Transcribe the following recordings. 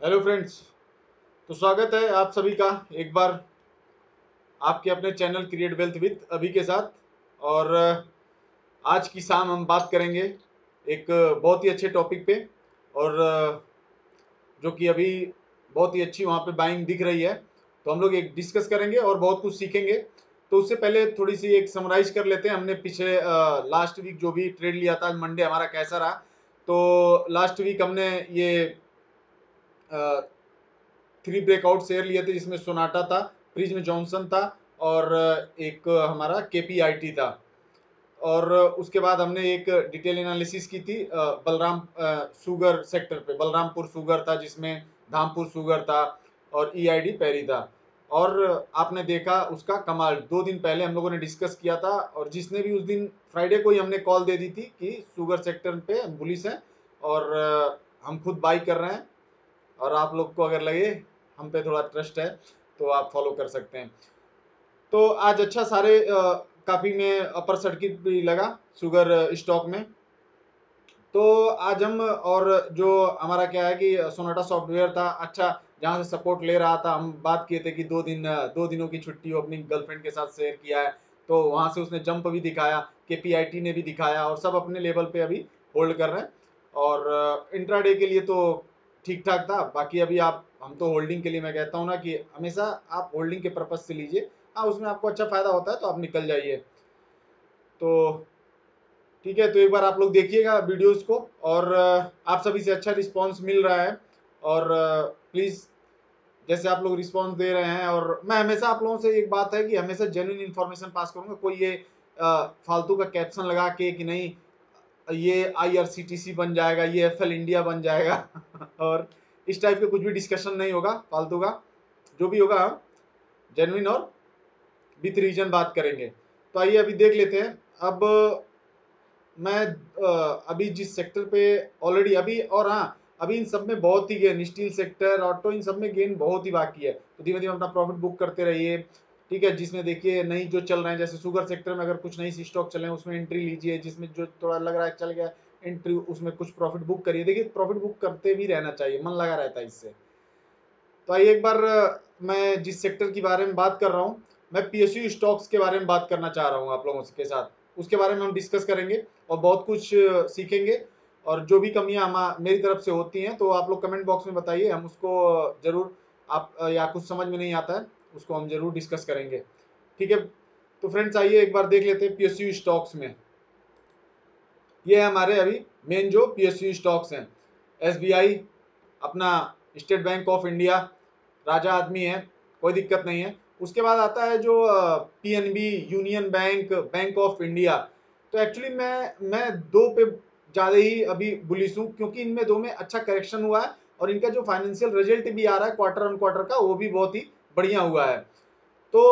Hello friends तो स्वागत है आप सभी का एक बार आपके अपने चैनल क्रिएट वेल्थ विथ अभी के साथ। और आज की शाम हम बात करेंगे एक बहुत ही अच्छे टॉपिक पे। और जो कि अभी बहुत ही अच्छी वहाँ पे बाइंग दिख रही है। तो हम लोग एक डिस्कस करेंगे और बहुत कुछ सीखेंगे। तो उससे पहले थोड़ी सी एक समराइज कर लेते हैं। हमने पिछले लास्ट वीक जो भी ट्रेड लिया था मंडे हमारा कैसा रहा। तो लास्ट वीक हमने ये थ्री ब्रेकआउट शेयर लिए थे, जिसमें सोनाटा था प्रिज्म जॉनसन था और एक हमारा के था। और उसके बाद हमने एक डिटेल एनालिसिस की थी बलराम सुगर सेक्टर पे। बलरामपुर सुगर था, जिसमें धामपुर सुगर था और ईआईडी e पैरी था। और आपने देखा उसका कमाल। दो दिन पहले हम लोगों ने डिस्कस किया था और जिसने भी उस दिन फ्राइडे को ही हमने कॉल दे दी थी कि सुगर सेक्टर पे बुलिस हैं और हम खुद बाई कर रहे हैं। और आप लोग को अगर लगे, हम पे थोड़ा ट्रस्ट है तो आप फॉलो कर सकते हैं। तो आज अच्छा सारे काफ़ी में अपर सर्किट भी लगा शुगर स्टॉक में। तो आज हम, और जो हमारा क्या है कि सोनाटा सॉफ्टवेयर था अच्छा जहाँ से सपोर्ट ले रहा था, हम बात किए थे कि दो दिन दो दिनों की छुट्टी अपनी गर्लफ्रेंड के साथ शेयर किया है। तो वहाँ से उसने जंप भी दिखाया के ने भी दिखाया, और सब अपने लेवल पे अभी होल्ड कर रहे हैं। और इंट्राडे के लिए तो ठीक ठाक था। बाकी अभी आप, हम तो होल्डिंग के लिए मैं कहता हूँ ना कि हमेशा आप होल्डिंग के पर्पज से लीजिए। हाँ उसमें आपको अच्छा फ़ायदा होता है तो आप निकल जाइए। तो ठीक है तो एक बार आप लोग देखिएगा वीडियोस को और आप सभी से अच्छा रिस्पांस मिल रहा है और प्लीज़ जैसे आप लोग रिस्पांस दे रहे हैं और मैं हमेशा आप लोगों से एक बात है कि हमेशा जेन्यून इन्फॉर्मेशन पास करूँगा। कोई ये फालतू का कैप्शन लगा के कि नहीं ये आईआरसीटीसी बन जाएगा, ये एफएल इंडिया बन जाएगा। और इस टाइप के कुछ भी डिस्कशन नहीं होगा, फालतू का। जो भी होगा जेनविन और विथ रीजन बात करेंगे। तो आइए अभी देख लेते हैं। अब, मैं अभी जिस सेक्टर पे ऑलरेडी अभी, और हाँ अभी इन सब में बहुत ही गेन स्टील सेक्टर ऑटो इन सब में गेन बहुत ही बाकी है। तो धीमे धीमे अपना प्रॉफिट बुक करते रहिए। ठीक है, जिसमें देखिए नई जो चल रहे हैं, जैसे शुगर सेक्टर में अगर कुछ नई स्टॉक चले उसमें एंट्री लीजिए, जिसमें जो थोड़ा लग रहा है चल गया एंट्री उसमें कुछ प्रॉफिट बुक करिए। देखिए प्रॉफिट बुक करते भी रहना चाहिए, मन लगा रहता है इससे। तो आइए एक बार, मैं जिस सेक्टर के बारे में बात कर रहा हूँ, मैं पीएसयू स्टॉक्स के बारे में बात करना चाह रहा हूँ आप लोगों के साथ। उसके बारे में हम डिस्कस करेंगे और बहुत कुछ सीखेंगे और जो भी कमियाँ हम, मेरी तरफ़ से होती हैं तो आप लोग कमेंट बॉक्स में बताइए, हम उसको ज़रूर, आप, या कुछ समझ में नहीं आता है। उसको हम ज़रूर डिस्कस करेंगे। ठीक है? तो फ्रेंड्स आइए एक बार देख लेते हैं पीएसयू स्टॉक्स में। ये है हमारे अभी मेन जो पीएसयू स्टॉक्स हैं। एसबीआई अपना स्टेट बैंक ऑफ़ इंडिया राजा आदमी है, कोई दिक्कत नहीं है। उसके बाद आता है जो PNB union bank bank of India तो एक्चुअली मैं मैं दो पे ज़्यादा ही अभी बुलिस हूँ, क्योंकि इनमें दो में अच्छा करेक्शन हुआ है और इनका जो फाइनेंशियल रिज़ल्ट भी आ रहा है क्वार्टर ऑन क्वार्टर का, वो भी बहुत ही बढ़िया हुआ है। तो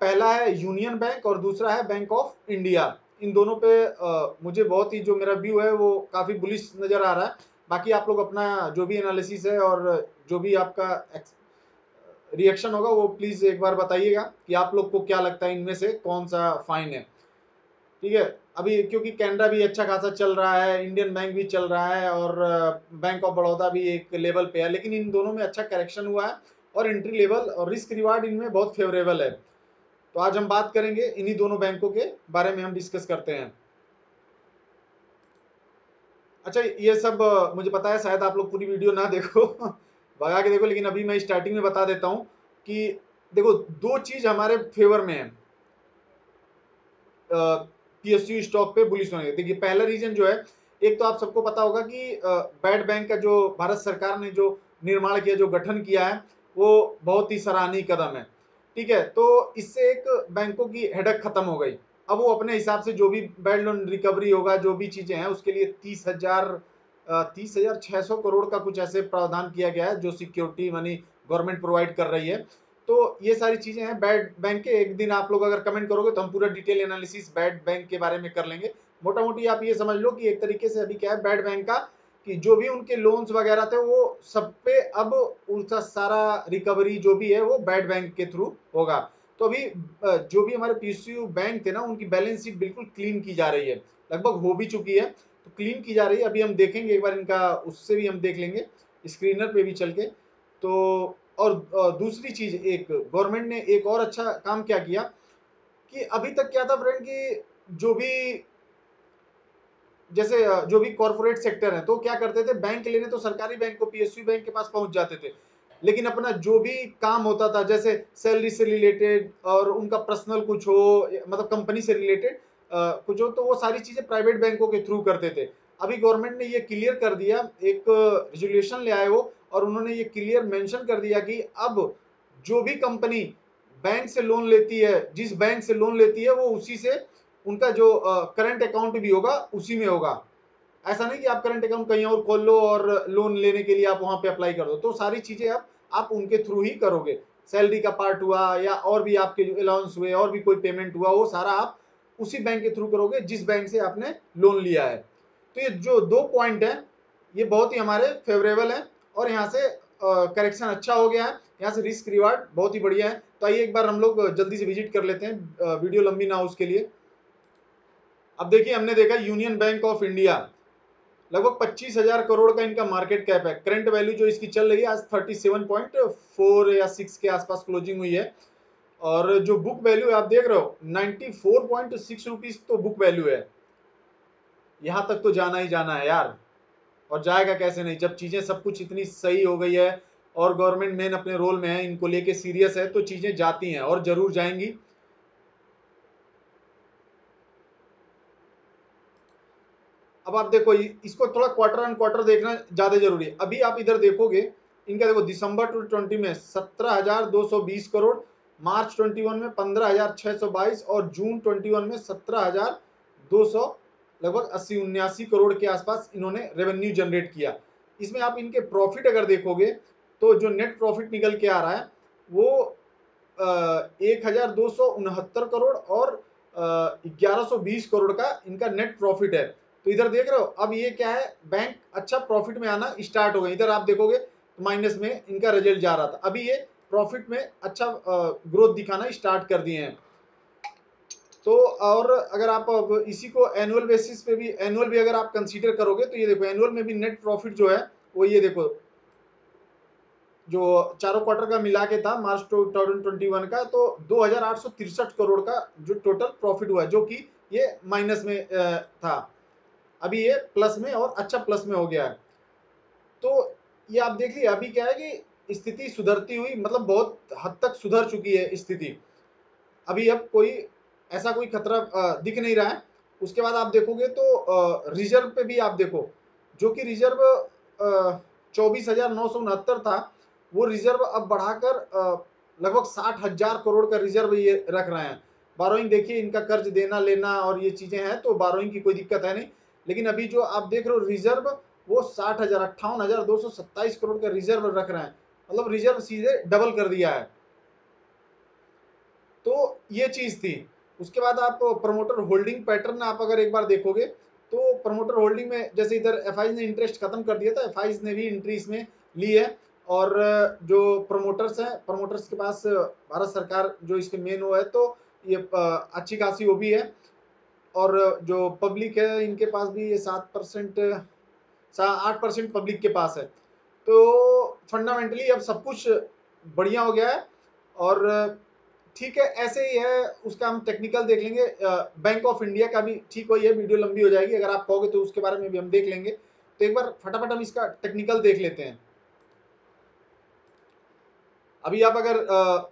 पहला है यूनियन बैंक और दूसरा है बैंक ऑफ़ इंडिया। इन दोनों पे मुझे बहुत ही जो मेरा व्यू है वो काफ़ी बुलिश नज़र आ रहा है। बाकी आप लोग अपना जो भी एनालिसिस है और जो भी आपका रिएक्शन होगा वो प्लीज़ एक बार बताइएगा कि आप लोग को क्या लगता है इनमें से कौन सा फाइन है। ठीक है? अभी क्योंकि कैनरा भी अच्छा खासा चल रहा है इंडियन बैंक भी चल रहा है और बैंक ऑफ़ बड़ौदा भी एक लेवल पे है, लेकिन इन दोनों में अच्छा करेक्शन हुआ है। और एंट्री लेवल और रिस्क रिवार्ड इनमें बहुत फेवरेबल है। तो आज हम बात करेंगे इन्हीं दोनों बैंकों के बारे में हम डिस्कस करते हैं। अच्छा ये सब मुझे पता है, शायद आप लोग पूरी वीडियो ना देखो, भगा के देखो, लेकिन अभी मैं स्टार्टिंग में बता देता हूँ कि देखो, दो चीज़ हमारे फेवर में है। पीएसयू स्टॉक पे बुलिश होने देखिए, पहला रीजन जो है, एक तो आप सबको पता होगा कि बैड बैंक का जो भारत सरकार ने जो निर्माण किया, जो गठन किया है वो बहुत ही सराहनीय कदम है। ठीक है तो इससे एक बैंकों की हेडक खत्म हो गई। अब वो अपने हिसाब से जो भी बैड लोन रिकवरी होगा, जो भी चीज़ें हैं, उसके लिए तीस हज़ार तीस हज़ार छह सौ करोड़ का कुछ ऐसे प्रावधान किया गया है, जो सिक्योरिटी मनी गवर्नमेंट प्रोवाइड कर रही है। तो ये सारी चीज़ें हैं। बैड बैंक के एक दिन आप लोग अगर कमेंट करोगे तो हम पूरा डिटेल एनालिसिस बैड बैंक के बारे में कर लेंगे। मोटा मोटी आप ये समझ लो कि एक तरीके से अभी क्या है, बैड बैंक का कि जो भी उनके लोन्स वगैरह थे, वो सब पे अब उनका सारा रिकवरी जो भी है, वो बैड बैंक के थ्रू होगा। तो अभी जो भी हमारे पीसीयू बैंक थे ना, उनकी बैलेंस शीट बिल्कुल क्लीन की जा रही है। लगभग हो भी चुकी है। तो क्लीन की जा रही है। अभी हम देखेंगे, एक बार इनका, उससे भी हम देख लेंगे स्क्रीनर पे भी चल के। तो और दूसरी चीज़, एक गवर्नमेंट ने एक और अच्छा काम क्या किया कि अभी तक क्या था फ्रेंड कि जो भी जैसे जो भी कॉर्पोरेट सेक्टर है तो क्या करते थे? बैंक लेने तो सरकारी बैंक को पीएसयू बैंक के पास पहुँच जाते थे। लेकिन अपना जो भी काम होता था, जैसे सैलरी से रिलेटेड और उनका पर्सनल कुछ हो मतलब कंपनी से रिलेटेड कुछ हो तो वो सारी चीज़ें प्राइवेट बैंकों के थ्रू करते थे। अभी गवर्नमेंट ने ये क्लियर कर दिया, एक रेजुलेशन ले आए वो, और उन्होंने ये क्लियर मेंशन कर दिया कि अब जो भी कंपनी बैंक से लोन लेती है, जिस बैंक से लोन लेती है, वो उसी से उनका जो करंट अकाउंट भी होगा, उसी में होगा। ऐसा नहीं कि आप करंट अकाउंट कहीं और खोल लो और लोन लेने के लिए आप वहाँ पे अप्लाई कर दो। तो सारी चीज़ें आप आप उनके थ्रू ही करोगे। सैलरी का पार्ट हुआ या और भी आपके जो अलाउंस हुए, और भी कोई पेमेंट हुआ, वो सारा आप उसी बैंक के थ्रू करोगे जिस बैंक से आपने लोन लिया है। तो ये जो दो पॉइंट है, ये बहुत ही हमारे फेवरेबल है और यहाँ से करेक्शन अच्छा हो गया है। यहाँ से रिस्क रिवार्ड बहुत ही बढ़िया है। तो आइए एक बार हम लोग जल्दी से विज़िट कर लेते हैं वीडियो लंबी ना हो उसके लिए। अब देखिए, हमने देखा यूनियन बैंक ऑफ़ इंडिया लगभग पच्चीस हज़ार करोड़ का इनका मार्केट कैप है। करंट वैल्यू जो इसकी चल रही है, आज थर्टी सेवन पॉइंट फोर या सिक्स के आसपास क्लोजिंग हुई है। और जो बुक वैल्यू है, आप देख रहे हो ninety four point six rupees तो बुक वैल्यू है। यहाँ तक तो जाना ही जाना है यार। और जाएगा कैसे नहीं? जब चीज़ें सब कुछ इतनी सही हो गई है और गवर्नमेंट मेन अपने रोल में है, इनको लेके सीरियस है तो चीज़ें जाती हैं और ज़रूर जाएँगी। अब आप देखो इसको थोड़ा क्वार्टर एंड क्वार्टर देखना ज़्यादा ज़रूरी है। अभी आप इधर देखोगे, इनका देखो, दिसंबर टू ट्वेंटी में सत्रह हज़ार दो सौ बीस करोड़, मार्च ट्वेंटी वन में पंद्रह हज़ार छह सौ बाईस और जून ट्वेंटी वन में सत्रह हज़ार दो सौ, लगभग अस्सी उन्यासी करोड़ के आसपास इन्होंने रेवेन्यू जनरेट किया। इसमें आप इनके प्रॉफिट अगर देखोगे तो जो नेट प्रॉफिट निकल के आ रहा है, वो एक हज़ार दो सौ उनहत्तर करोड़ और ग्यारह सौ बीस करोड़ का इनका नेट प्रॉफिट है। तो इधर देख रहे हो, अब ये क्या है बैंक अच्छा प्रॉफिट में आना स्टार्ट हो गया। इधर आप देखोगे माइनस में इनका रिज़ल्ट जा रहा था। अभी ये प्रॉफिट में अच्छा ग्रोथ दिखाना स्टार्ट कर दिए हैं। तो और अगर आप इसी को एनुअल बेसिस पे भी एनुअल भी अगर आप कंसीडर करोगे तो ये देखो एनुअल में भी नेट प्रॉफिट जो है, वो ये देखो, जो चारों क्वार्टर का मिला के था, March two thousand twenty one का तो दो हज़ार आठ सौ तिरसठ करोड़ का जो टोटल प्रॉफिट हुआ जो कि ये माइनस में था। अभी ये प्लस में और अच्छा प्लस में हो गया है। तो ये आप देख लीजिए अभी क्या है कि स्थिति सुधरती हुई मतलब बहुत हद तक सुधर चुकी है स्थिति। अभी अब कोई ऐसा कोई खतरा दिख नहीं रहा है। उसके बाद आप देखोगे तो रिज़र्व पे भी आप देखो, जो कि रिज़र्व चौबीस हज़ार नौ सौ उनहत्तर था, वो रिज़र्व अब बढ़ाकर लगभग साठ हज़ार करोड़ का रिज़र्व ये रख रहे हैं। बारोइंग देखिए, इनका कर्ज देना, लेना और ये चीज़ें हैं तो बारोइंग की कोई दिक्कत है नहीं। लेकिन अभी जो आप देख रहे हो रिज़र्व वो साठ हज़ार, अट्ठावन हज़ार दो सौ सत्ताईस करोड़ का रिज़र्व रख रहे हैं। मतलब रिज़र्व सीधे डबल कर दिया है। तो ये चीज़ थी। उसके बाद आप प्रमोटर होल्डिंग पैटर्न आप अगर एक बार देखोगे तो प्रमोटर होल्डिंग में जैसे इधर एफ़ ने इंटरेस्ट खत्म कर दिया था एफ़ ने भी इंट्री इसमें ली है। और जो प्रमोटर्स हैं प्रमोटर्स के पास भारत सरकार जो इसके मेन वो है तो ये अच्छी खासी वो भी है। और जो पब्लिक है, इनके पास भी ये सात परसेंट आठ परसेंट पब्लिक के पास है। तो फंडामेंटली अब सब कुछ बढ़िया हो गया है और ठीक है, ऐसे ही है, उसका हम टेक्निकल देख लेंगे। बैंक ऑफ़ इंडिया का भी ठीक हो है वीडियो लंबी हो जाएगी। अगर आप कहोगे तो उसके बारे में भी हम देख लेंगे। तो एक बार फटाफट हम इसका टेक्निकल देख लेते हैं। अभी आप अगर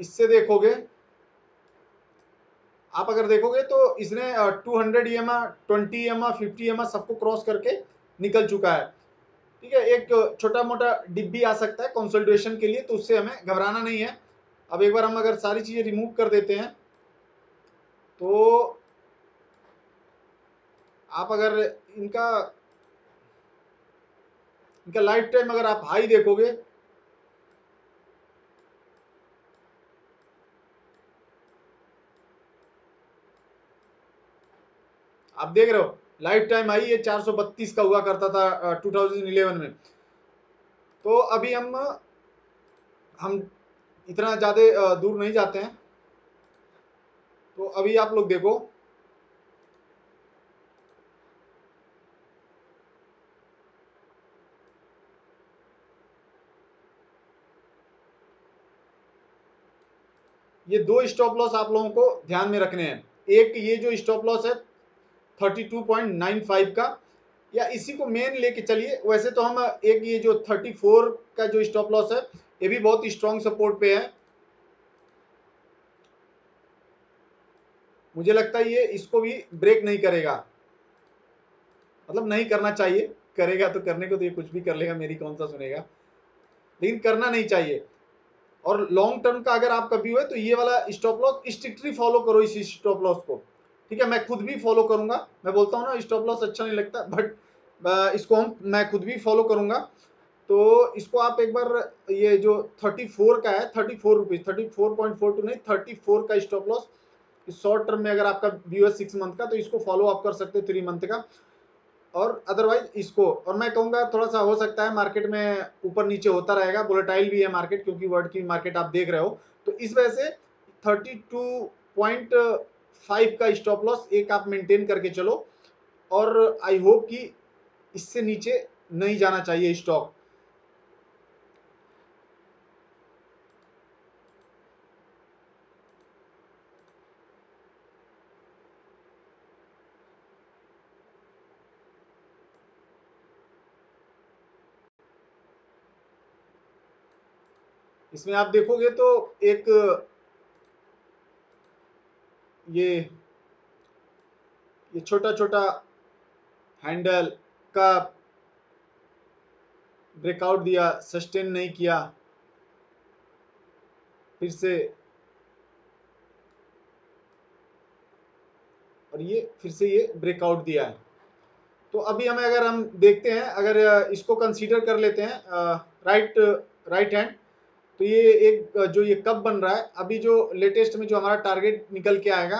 इससे देखोगे आप अगर देखोगे तो इसने 200 hundred E M A twenty M A fifty M सबको क्रॉस करके निकल चुका है। ठीक है, एक छोटा मोटा डिब्बी आ सकता है कंसल्टेशन के लिए तो उससे हमें घबराना नहीं है। अब एक बार हम अगर सारी चीज़ें रिमूव कर देते हैं तो आप अगर इनका इनका लाइफ टाइम अगर आप हाई देखोगे आप देख रहे हो लाइफ टाइम आई, ये 432 का हुआ करता था 2011 में। तो अभी हम हम इतना ज़्यादा दूर नहीं जाते हैं। तो अभी आप लोग देखो, ये दो स्टॉप लॉस आप लोगों को ध्यान में रखने हैं। एक, ये जो स्टॉप लॉस है 32.95 का, या इसी को मेन लेके चलिए। वैसे तो हम एक ये जो 34 का जो स्टॉप लॉस है, ये भी बहुत स्ट्रॉन्ग सपोर्ट पे है। मुझे लगता है ये इसको भी ब्रेक नहीं करेगा। मतलब नहीं करना चाहिए। करेगा तो करने को तो ये कुछ भी कर लेगा, मेरी कौन सा सुनेगा। लेकिन करना नहीं चाहिए। और लॉन्ग टर्म का अगर आपका व्यू है तो ये वाला स्टॉप लॉस स्ट्रिक्टली फॉलो करो इस स्टॉप लॉस को। ठीक है, मैं खुद भी फॉलो करूँगा। मैं बोलता हूँ ना स्टॉप लॉस अच्छा नहीं लगता बट इसको हम, मैं खुद भी फॉलो करूँगा। तो इसको आप एक बार, ये जो 34 का है thirty four rupees thirty four point four two नहीं थर्टी फोर का स्टॉप लॉस शॉर्ट टर्म में अगर आपका व्यू है सिक्स मंथ का तो इसको फॉलो आप कर सकते हो थ्री मंथ का। और अदरवाइज़ इसको, और मैं कहूँगा थोड़ा सा हो सकता है मार्केट में ऊपर नीचे होता रहेगा वोलेटाइल भी है मार्केट क्योंकि वर्ल्ड की मार्केट आप देख रहे हो। तो इस वजह से थर्टी टू पॉइंट फाइव का स्टॉप लॉस एक आप मेंटेन करके चलो। और आई होप कि इससे नीचे नहीं जाना चाहिए स्टॉक इसमें आप देखोगे तो एक ये ये छोटा छोटा हैंडल का ब्रेकआउट दिया सस्टेन नहीं किया। फिर से, और ये, फिर से ये ब्रेकआउट दिया है। तो अभी हमें अगर हम देखते हैं, अगर, इसको कंसीडर कर लेते हैं राइट राइट हैंड तो ये एक, जो ये कब बन रहा है, अभी जो लेटेस्ट में जो हमारा टारगेट निकल के आएगा,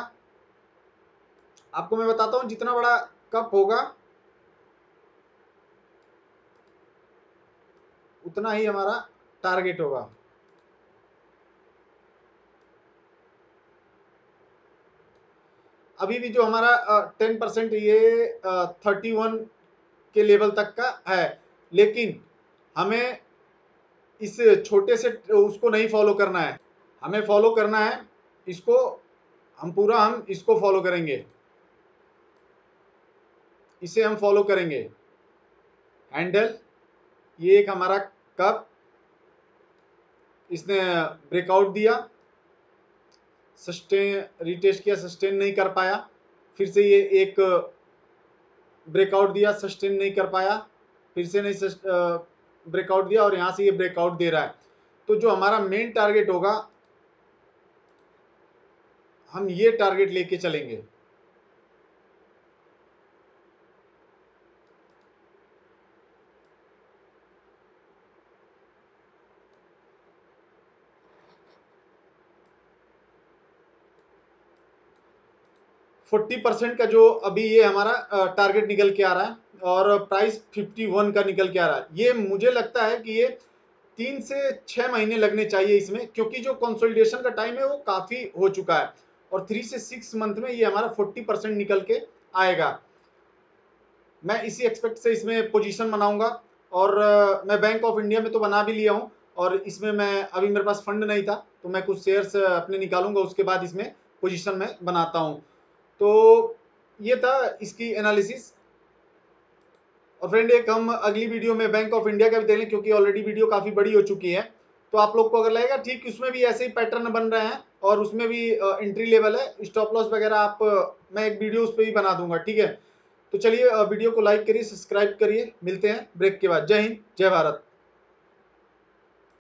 आपको मैं बताता हूँ जितना बड़ा कप होगा, उतना ही हमारा टारगेट होगा। अभी भी जो हमारा टेन परसेंट ये थर्टी वन के लेवल तक का है, लेकिन हमें इस छोटे से उसको नहीं फॉलो करना है। हमें फॉलो करना है, इसको हम पूरा हम इसको फॉलो करेंगे। इसे हम फॉलो करेंगे। हैंडल ये एक हमारा कप इसने ब्रेकआउट दिया। सस्टेन रिटेस्ट किया सस्टेन नहीं कर पाया। फिर से ये एक ब्रेकआउट दिया सस्टेन नहीं कर पाया। फिर से नहीं ब्रेकआउट दिया और यहाँ से ये ब्रेकआउट दे रहा है। तो जो हमारा मेन टारगेट होगा, हम ये टारगेट लेके चलेंगे। फोर्टी परसेंट का जो अभी ये हमारा टारगेट निकल के आ रहा है और प्राइस 51 का निकल के आ रहा है। ये मुझे लगता है कि ये तीन से छः महीने लगने चाहिए इसमें, क्योंकि जो कंसोलिडेशन का टाइम है वो काफ़ी हो चुका है और थ्री से सिक्स मंथ में ये हमारा फोर्टी परसेंट निकल के आएगा। मैं इसी एक्सपेक्ट से इसमें पोजीशन बनाऊँगा और मैं बैंक ऑफ़ इंडिया में तो बना भी लिया हूँ और इसमें मैं, अभी मेरे पास फंड नहीं था तो मैं कुछ शेयर्स अपने निकालूँगा, उसके बाद इसमें पोजीशन में बनाता हूँ। तो ये था इसकी एनालिसिस और फ्रेंड एक हम अगली वीडियो में बैंक ऑफ़ इंडिया का भी देख लें, क्योंकि ऑलरेडी वीडियो काफ़ी बड़ी हो चुकी है। तो आप लोग को अगर लगेगा, ठीक, उसमें भी ऐसे ही पैटर्न बन रहे हैं और उसमें भी एंट्री लेवल है स्टॉप लॉस वगैरह आप मैं एक वीडियो उस पर भी बना दूँगा, ठीक है? तो चलिए वीडियो को लाइक करिए सब्सक्राइब करिए, मिलते हैं ब्रेक के बाद। जय हिंद, जय भारत।